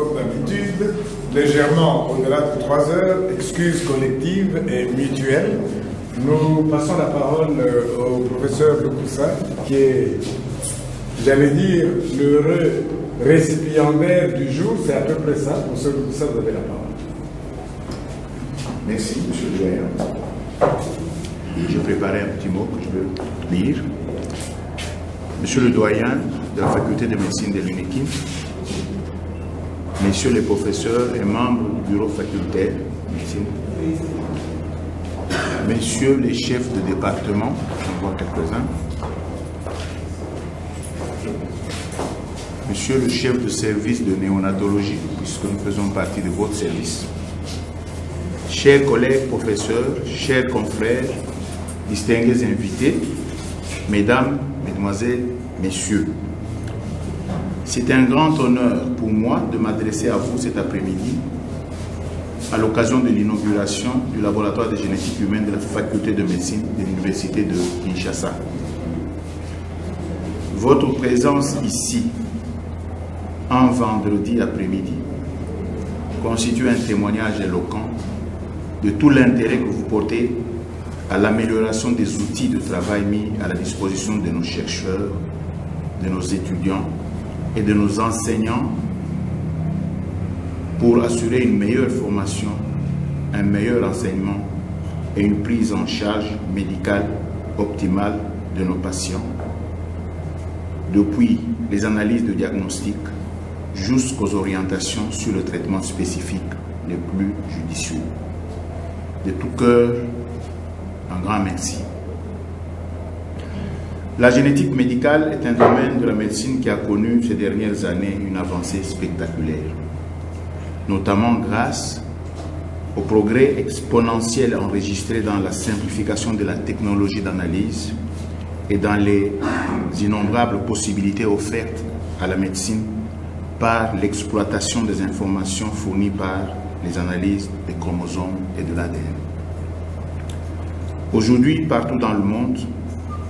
comme d'habitude, légèrement au-delà de trois heures, excuses collectives et mutuelles. Nous passons la parole euh, au professeur Lukusa, qui est, j'allais dire, l'heureux récipiendaire du jour. C'est à peu près ça. Monsieur Lukusa, vous avez la parole. Merci, monsieur le doyen. J'ai préparé un petit mot que je veux lire. Monsieur le doyen de la faculté de médecine de l'UNIKI, messieurs les professeurs et membres du bureau facultaire messieurs les chefs de département, j'en vois quelques-uns, monsieur le chef de service de néonatologie, puisque nous faisons partie de votre service, chers collègues professeurs, chers confrères, distingués invités, mesdames, mesdemoiselles, messieurs, c'est un grand honneur pour moi de m'adresser à vous cet après-midi à l'occasion de l'inauguration du laboratoire de génétique humaine de la faculté de médecine de l'université de Kinshasa. Votre présence ici, un vendredi après-midi, constitue un témoignage éloquent de tout l'intérêt que vous portez à l'amélioration des outils de travail mis à la disposition de nos chercheurs, de nos étudiants et de nos enseignants pour assurer une meilleure formation, un meilleur enseignement et une prise en charge médicale optimale de nos patients. Depuis les analyses de diagnostic jusqu'aux orientations sur le traitement spécifique les plus judicieux. De tout cœur, un grand merci. La génétique médicale est un domaine de la médecine qui a connu ces dernières années une avancée spectaculaire, notamment grâce au progrès exponentiel enregistré dans la simplification de la technologie d'analyse et dans les innombrables possibilités offertes à la médecine par l'exploitation des informations fournies par les analyses des chromosomes et de l'ADN. Aujourd'hui, partout dans le monde,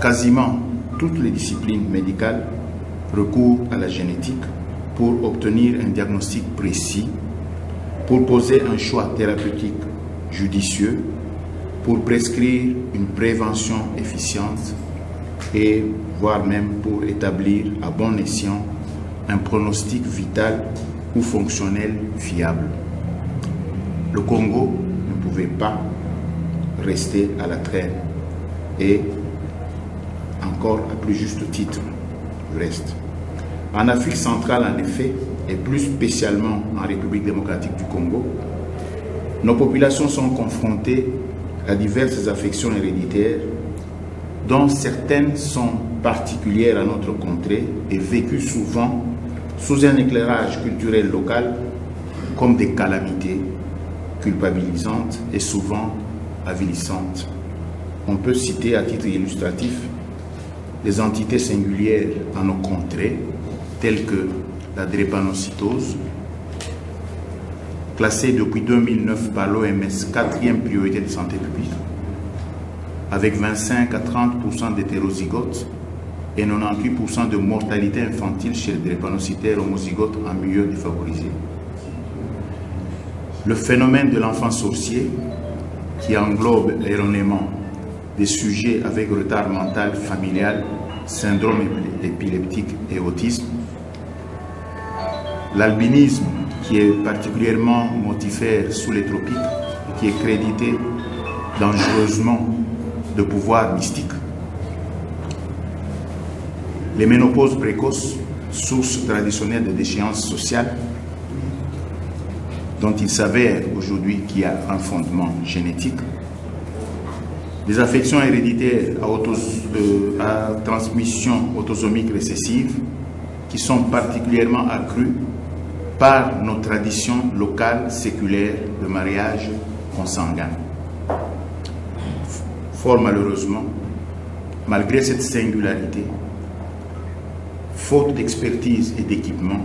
quasiment toutes les disciplines médicales recourent à la génétique pour obtenir un diagnostic précis, pour poser un choix thérapeutique judicieux, pour prescrire une prévention efficiente et voire même pour établir à bon escient un pronostic vital ou fonctionnel fiable. Le Congo ne pouvait pas rester à la traîne et encore à plus juste titre reste. En Afrique centrale, en effet, et plus spécialement en République démocratique du Congo, nos populations sont confrontées à diverses affections héréditaires dont certaines sont particulières à notre contrée et vécues souvent sous un éclairage culturel local comme des calamités culpabilisantes et souvent avilissantes. On peut citer à titre illustratif des entités singulières dans nos contrées, telles que la drépanocytose, classée depuis 2009 par l'OMS quatrième priorité de santé publique, avec 25 à 30% d'hétérozygotes et 98% de mortalité infantile chez les drépanocytaires homozygotes en milieu défavorisé. Le phénomène de l'enfant sorcier, qui englobe erronément des sujets avec retard mental familial, syndrome épileptique et autisme. L'albinisme, qui est particulièrement motifère sous les tropiques et qui est crédité dangereusement de pouvoir mystique. Les ménopauses précoces, source traditionnelle de déchéance sociale, dont il s'avère aujourd'hui qu'il y a un fondement génétique, des affections héréditaires à, euh, à, transmission autosomique récessive qui sont particulièrement accrues par nos traditions locales séculaires de mariage consanguin. Fort malheureusement, malgré cette singularité, faute d'expertise et d'équipement,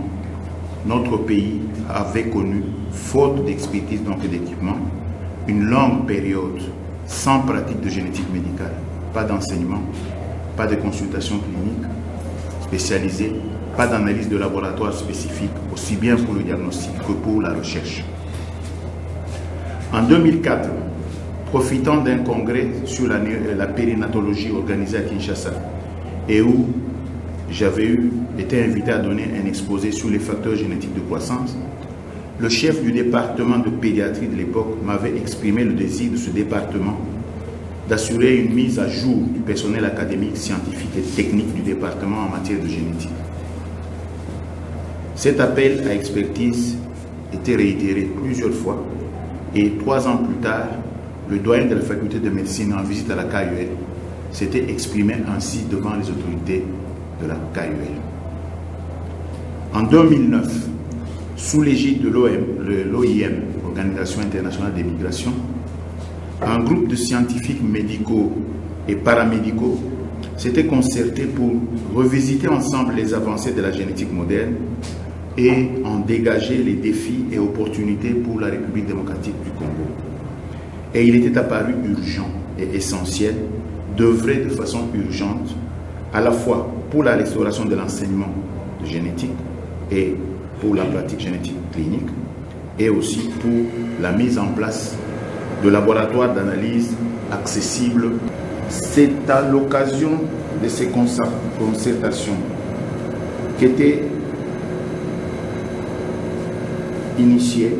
notre pays avait connu, faute d'expertise et d'équipement, une longue période sans pratique de génétique médicale, pas d'enseignement, pas de consultation clinique spécialisée pas d'analyse de laboratoire spécifique, aussi bien pour le diagnostic que pour la recherche. En 2004, profitant d'un congrès sur la, la périnatologie organisé à Kinshasa et où j'avais été invité à donner un exposé sur les facteurs génétiques de croissance, le chef du département de pédiatrie de l'époque m'avait exprimé le désir de ce département d'assurer une mise à jour du personnel académique, scientifique et technique du département en matière de génétique. Cet appel à expertise était réitéré plusieurs fois et trois ans plus tard, le doyen de la faculté de médecine en visite à la KUL s'était exprimé ainsi devant les autorités de la KUL. En 2009, sous l'égide de l'OIM, Organisation internationale des migrations, un groupe de scientifiques médicaux et paramédicaux s'était concerté pour revisiter ensemble les avancées de la génétique moderne et en dégager les défis et opportunités pour la République démocratique du Congo. Et il était apparu urgent et essentiel d'œuvrer de façon urgente à la fois pour la restauration de l'enseignement de génétique et pour la pratique génétique clinique et aussi pour la mise en place de laboratoires d'analyse accessibles. C'est à l'occasion de ces concertations qu'était initiée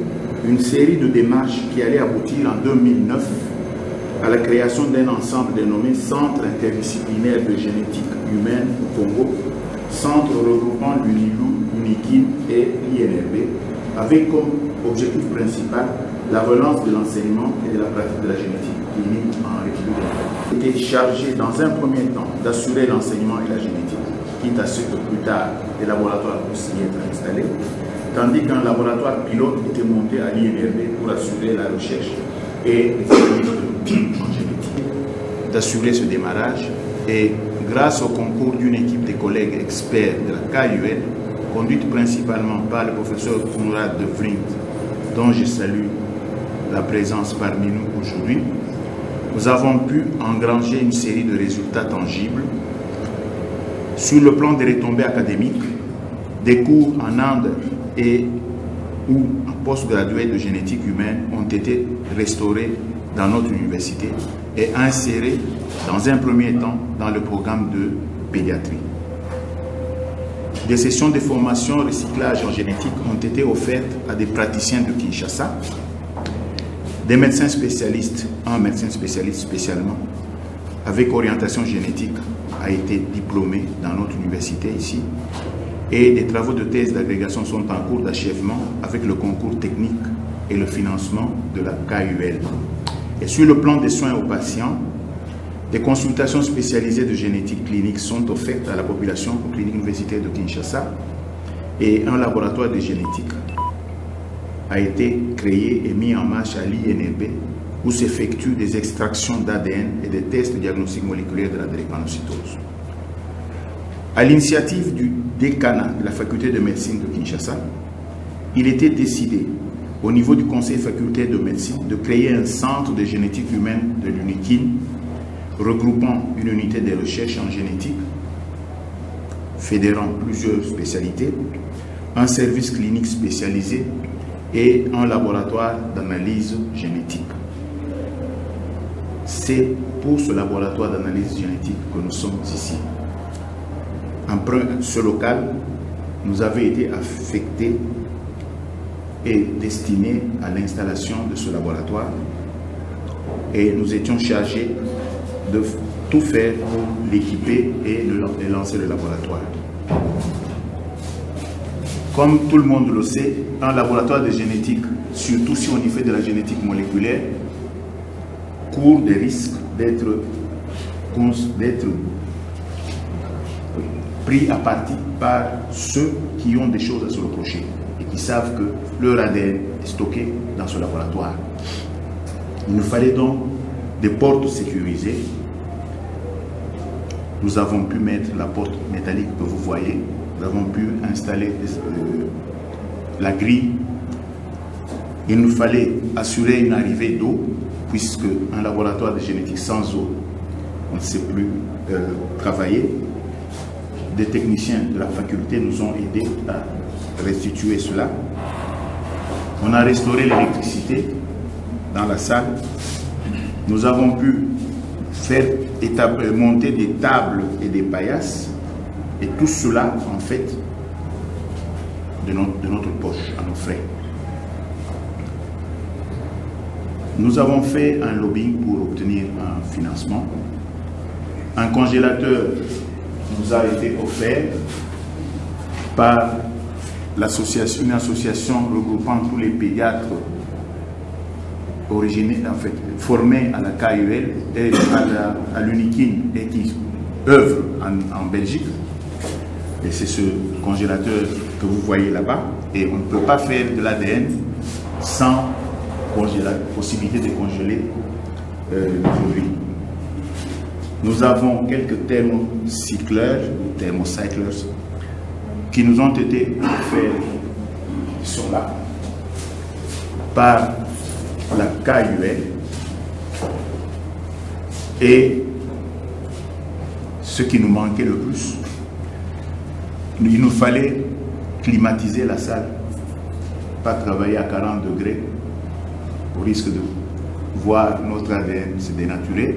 une série de démarches qui allait aboutir en 2009 à la création d'un ensemble dénommé Centre interdisciplinaire de génétique humaine au Congo, centre regroupant l'UNILU, l'UNIKIN et l'INRB, avec comme objectif principal la relance de l'enseignement et de la pratique de la génétique clinique en République. était chargé dans un premier temps d'assurer l'enseignement et la génétique, quitte à ce que plus tard des laboratoires puissent y être installés, tandis qu'un laboratoire pilote était monté à l'INRB pour assurer la recherche et les services en génétique. D'assurer ce démarrage et grâce au concours d'une équipe de collègues experts de la KUL, conduite principalement par le professeur Conrad de Vrindt, dont je salue la présence parmi nous aujourd'hui, nous avons pu engranger une série de résultats tangibles sur le plan des retombées académiques, des cours en Inde et ou en postgradué de génétique humaine ont été restaurés dans notre université et insérés dans un premier temps dans le programme de pédiatrie. Des sessions de formation recyclage en génétique ont été offertes à des praticiens de Kinshasa des médecins spécialistes, un médecin spécialiste spécialement, avec orientation génétique, a été diplômé dans notre université ici. Et des travaux de thèse d'agrégation sont en cours d'achèvement avec le concours technique et le financement de la KUL. Et sur le plan des soins aux patients, des consultations spécialisées de génétique clinique sont offertes à la population au clinique universitaire de Kinshasa et un laboratoire de génétique a été créé et mis en marche à l'INRB où s'effectuent des extractions d'ADN et des tests de diagnostic moléculaire de la drépanocytose. À l'initiative du décanat de la faculté de médecine de Kinshasa, il était décidé au niveau du conseil facultaire de médecine de créer un centre de génétique humaine de l'UNIKIN regroupant une unité de recherche en génétique, fédérant plusieurs spécialités, un service clinique spécialisé et un laboratoire d'analyse génétique. C'est pour ce laboratoire d'analyse génétique que nous sommes ici. En ce local nous avait été affecté et destiné à l'installation de ce laboratoire et nous étions chargés de tout faire pour l'équiper et de lancer le laboratoire. Comme tout le monde le sait, un laboratoire de génétique, surtout si on y fait de la génétique moléculaire, court des risques d'être pris à partie par ceux qui ont des choses à se reprocher et qui savent que leur ADN est stocké dans ce laboratoire. Il nous fallait donc des portes sécurisées. Nous avons pu mettre la porte métallique que vous voyez nous avons pu installer euh, la grille. Il nous fallait assurer une arrivée d'eau, puisque un laboratoire de génétique sans eau, on ne sait plus euh, travailler. des techniciens de la faculté nous ont aidés à restituer cela. On a restauré l'électricité dans la salle. Nous avons pu faire monter des tables et des paillasses. Et tout cela, en fait, de notre, de notre poche, à nos frais. Nous avons fait un lobbying pour obtenir un financement. Un congélateur nous a été offert par une association regroupant tous les pédiatres originaires, en fait, formés à la KUL et à l'UNIKIN et qui œuvrent en, Belgique. Et c'est ce congélateur que vous voyez là-bas. Et on ne peut pas faire de l'ADN sans la possibilité de congeler euh, Nous avons quelques thermocycleurs, thermocyclers, qui nous ont été offerts, sont là, par la KUL. Et ce qui nous manquait le plus, il nous fallait climatiser la salle, pas travailler à 40 degrés au risque de voir notre ADN se dénaturer.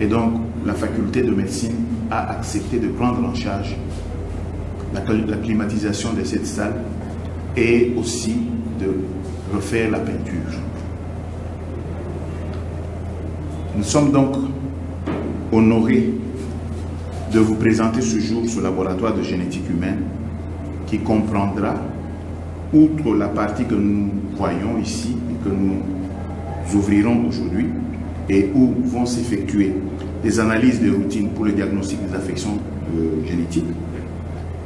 Et donc, la faculté de médecine a accepté de prendre en charge la, climatisation de cette salle et aussi de refaire la peinture. Nous sommes donc honorés de vous présenter ce jour ce laboratoire de génétique humaine qui comprendra, outre la partie que nous voyons ici, que nous ouvrirons aujourd'hui et où vont s'effectuer des analyses de routine pour le diagnostic des affections génétiques.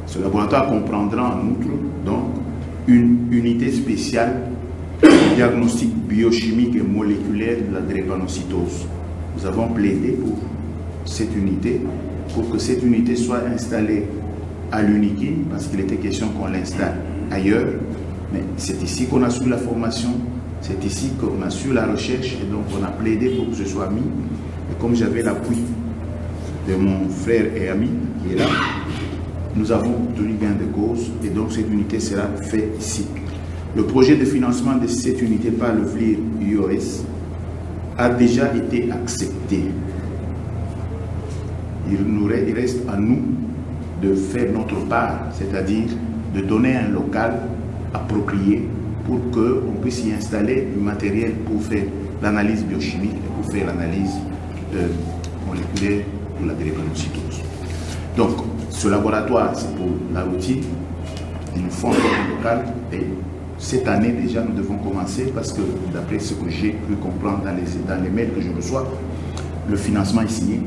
Ce laboratoire comprendra en outre donc une unité spéciale de diagnostic biochimique et moléculaire de la drépanocytose. Nous avons plaidé pour cette unité, pour que cette unité soit installée à l'UNIKIN, parce qu'il était question qu'on l'installe ailleurs, mais c'est ici qu'on a su la formation c'est ici qu'on a su la recherche et donc on a plaidé pour que ce soit mis. Et comme j'avais l'appui de mon frère et ami qui est là, nous avons tenu bien de cause et donc cette unité sera faite ici. Le projet de financement de cette unité par le FLIR UOS a déjà été accepté. Il, nous, reste à nous de faire notre part, c'est-à-dire de donner un local approprié pour qu'on puisse y installer du matériel pour faire l'analyse biochimique et pour faire l'analyse euh, moléculaire pour la drépanocytose. Donc, ce laboratoire, c'est pour la routine. Il nous faut un local et cette année déjà, nous devons commencer parce que d'après ce que j'ai pu comprendre dans les, dans les mails que je reçois, le financement est signé.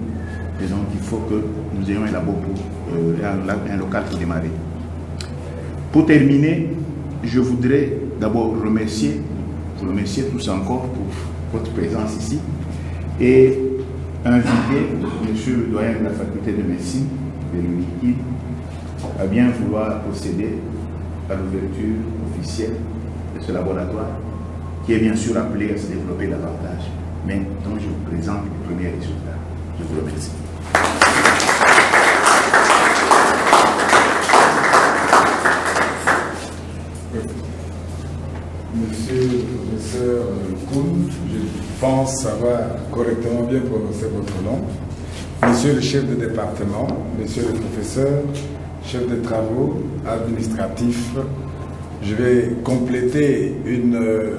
Et donc, il faut que nous ayons un labo pour euh, un, local pour démarrer. Pour terminer, je voudrais d'abord remercier, vous remercier tous encore pour votre présence ici et inviter monsieur le doyen de la faculté de médecine de à bien vouloir procéder à l'ouverture de ce laboratoire qui est bien sûr appelé à se développer davantage, mais dont je vous présente le premier résultat. Je vous remercie. professeur Kuhn, je pense savoir correctement bien prononcer votre nom. Monsieur le chef de département, monsieur le professeur, chef de travaux administratifs, je vais compléter une euh,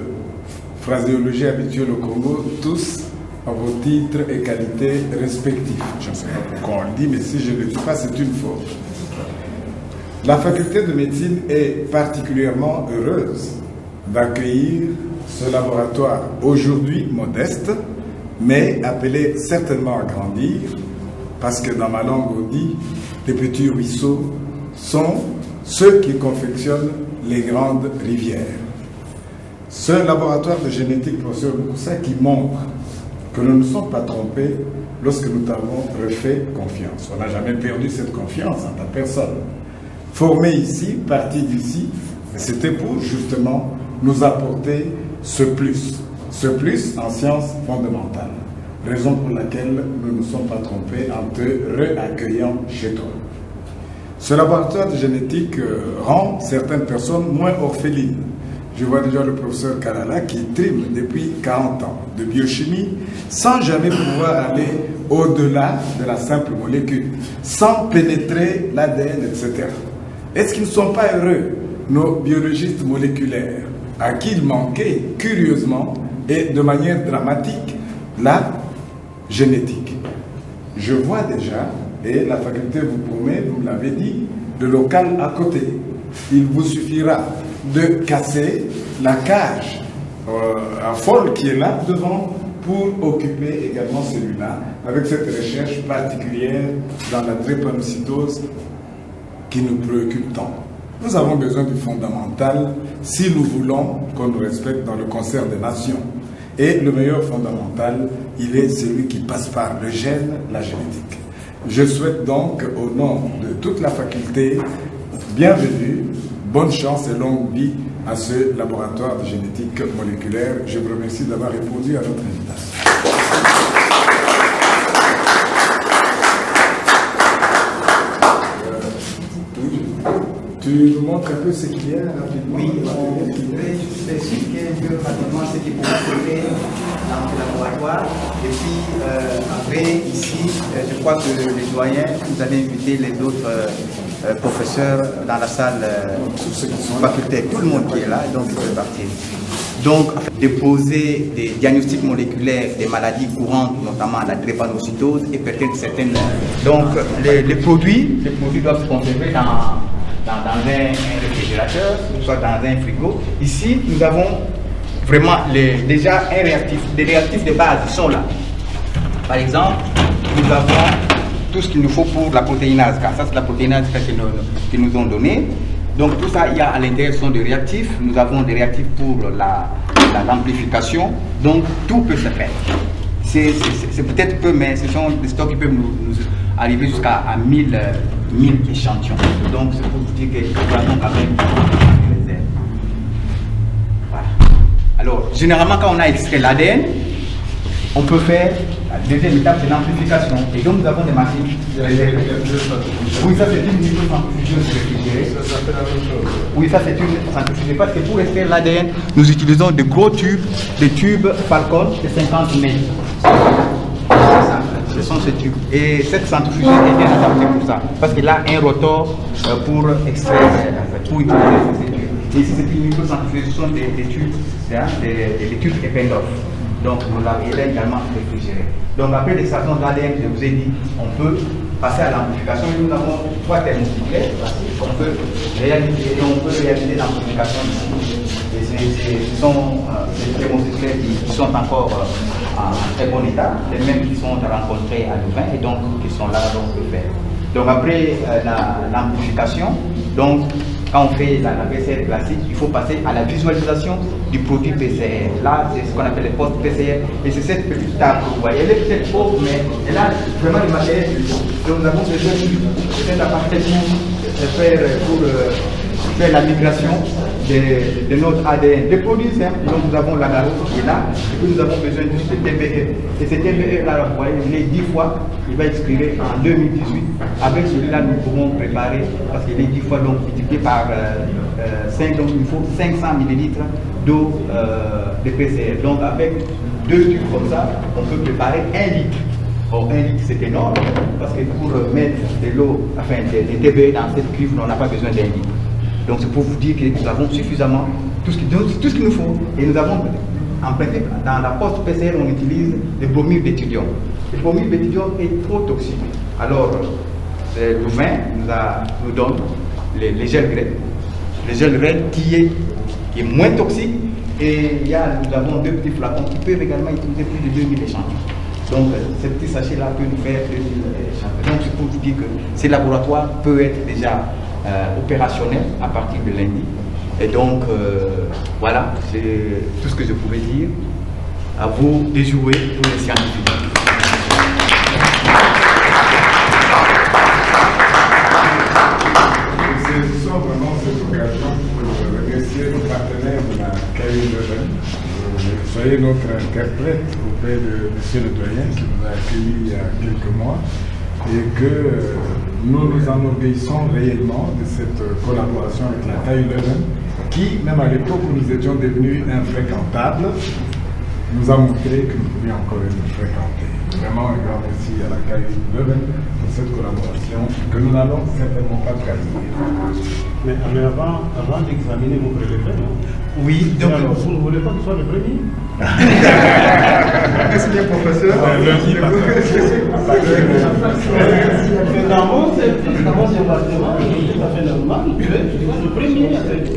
phraséologie habituelle au Congo, tous à vos titres et qualités respectifs. Je ne sais pas pourquoi on le dit, mais si je ne le dis pas, c'est une faute. La faculté de médecine est particulièrement heureuse d'accueillir ce laboratoire aujourd'hui modeste, mais appelé certainement à grandir, parce que dans ma langue on dit, les petits ruisseaux sont ceux qui confectionnent les grandes rivières. Ce laboratoire de génétique, professeur ça qui montre que nous ne sommes pas trompés lorsque nous avons refait confiance. On n'a jamais perdu cette confiance en ta personne. Formé ici, parti d'ici, c'était pour justement nous apporter ce plus, ce plus en sciences fondamentales. Raison pour laquelle nous ne nous sommes pas trompés en te réaccueillant chez toi. Ce laboratoire de génétique euh, rend certaines personnes moins orphelines. Je vois déjà le professeur Kalala qui trime depuis 40 ans de biochimie sans jamais pouvoir aller au-delà de la simple molécule, sans pénétrer l'ADN, etc. Est-ce qu'ils ne sont pas heureux, nos biologistes moléculaires, à qui il manquait curieusement et de manière dramatique la génétique? Je vois déjà, et la faculté vous promet, vous l'avez dit, le local à côté. Il vous suffira de casser la cage euh, folle qui est là devant pour occuper également celui-là avec cette recherche particulière dans la drépanocytose qui nous préoccupe tant. Nous avons besoin du fondamental si nous voulons qu'on nous respecte dans le concert des nations. Et le meilleur fondamental, il est celui qui passe par le gène, la génétique. Je souhaite donc, au nom de toute la faculté, bienvenue, bonne chance et longue vie à ce laboratoire de génétique moléculaire. Je vous remercie d'avoir répondu à notre invitation. Tu nous montres un peu ce qu'il y a rapidement Oui, on matériel qu'il y a vais juste expliquer un peu rapidement ce qui peut trouver dans le laboratoire. Et puis euh, après, ici, euh, je crois que les doyens, vous allez inviter les autres euh, professeurs dans la salle euh, faculté, tout le monde qui est là, donc je vais partir. Donc, déposer des diagnostics moléculaires des maladies courantes, notamment la drépanocytose et peut-être certaines. Donc, les, les produits, les produits doivent se conserver dans, dans, un, un réfrigérateur, soit dans un frigo. Ici, nous avons vraiment déjà un réactif, des réactifs de base sont là. Par exemple, nous avons tout ce qu'il nous faut pour la protéinase, car ça c'est la protéinase qu'ils nous, nous ont donné. Donc tout ça, il y a à l'intérieur sont des réactifs. Nous avons des réactifs pour la la- l'amplification. Donc tout peut se faire. C'est peut-être peu, mais ce sont des stocks qui peuvent nous, arriver jusqu'à à 1000, euh, 1000 échantillons. Donc c'est pour vous dire que nous avons quand même des réserves. Voilà. Alors, généralement, quand on a extrait l'ADN, on peut faire la deuxième étape, c'est l'amplification. Et donc, nous avons des machines. Oui, ça c'est une microcentrifugeuse réfrigérée. Oui, ça c'est une centrifugeuse. Parce que pour extraire l'ADN, nous utilisons de gros tubes, des tubes Falcon de 50 mètres. Ce sont ces tubes. Et cette centrifugeuse est bien adaptée pour ça. Parce qu'elle a un rotor euh, pour extraire, pour utiliser ces tubes. Et ici, c'est une microcentrifugeuse. Ce sont des, des tubes, des, tubes Eppendorf. Donc, elle est également réfrigérée. Donc, après l'extraction de l'ADN, je vous ai dit, on peut passer à l'amplification. Et Nous avons trois thermocyclets qu'on peut réaliser. Et on peut réaliser l'amplification ici. Et ce sont euh, ces qui sont encore euh, en très bon état, les mêmes qui sont rencontrés à Louvain et donc qui sont là donc le faire. Donc après euh, la- l'amplification, donc quand on fait la, PCR classique, il faut passer à la visualisation du produit PCR. Là, c'est ce qu'on appelle les postes PCR. Et c'est cette petite table, vous voyez, elle est peut-être pauvre, mais elle a vraiment le matériel. Donc nous avons besoin de cet appareil pour pour, euh, faire la migration de, notre ADN. Les produits donc nous avons la garotte qui est là, et puis nous avons besoin de ce TBE. Et ce TBE là, vous voyez, il est 10 fois, il va expirer en 2018. Avec celui-là, nous pourrons préparer, parce qu'il est 10 fois donc multiplié par euh, euh, 5, donc il faut 500 millilitres d'eau euh, de PCR. Donc avec deux tubes comme ça, on peut préparer un litre. Or, un litre, c'est énorme, parce que pour euh, mettre de l'eau, enfin des, des TBE dans cette cuve, on n'a pas besoin d'un litre. Donc c'est pour vous dire que nous avons suffisamment tout ce qu'il nous faut. Et nous avons, en principe, dans la poste PCR, on utilise le bromure d'étudiant. Le bromure d'étudiant est trop toxique. Alors, euh, Louvain nous, donne les, les gels grès. Le gel grès qui est, qui est moins toxique. Et nous avons deux petits flacons qui peuvent également utiliser plus de 2000 échantillons. Donc, euh, ce petit sachet-là peut nous faire 2000 échantillons. Donc, c'est pour vous dire que ces laboratoires peuvent être déjà euh, opérationnels à partir de lundi. Et donc, euh, voilà, c'est tout ce que je pouvais dire. À vous de jouer pour les scientifiques. Rennes. Soyez notre interprète auprès de M. qui nous a il y a quelques mois euh, nous nous enorgueillissons réellement de cette collaboration avec la KU11 qui, même à l'époque où nous étions devenus infréquentables, nous a montré que nous pouvions encore être fréquenter. Vraiment un grand merci à la KU Leuven pour cette collaboration que nous n'allons certainement pas trahir. Mais, avant, avant d'examiner vos prélèvements, Oui, donc. alors, vous ne voulez pas que ce soit le premier Merci bien, professeur. lundi Mais Dans mon service, dans mon département, il est tout à fait normal le premier.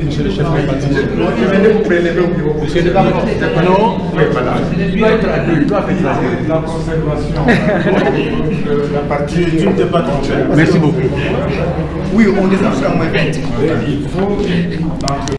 Monsieur le chef de Donc, venez vous prélever au bureau. Monsieur le Non, oui, voilà. Il doit être à deux, il doit être à deux. La conservation de la partie Tu ne t'es pas trompé. Merci beaucoup. Oui, on moins 20. Il faut, entre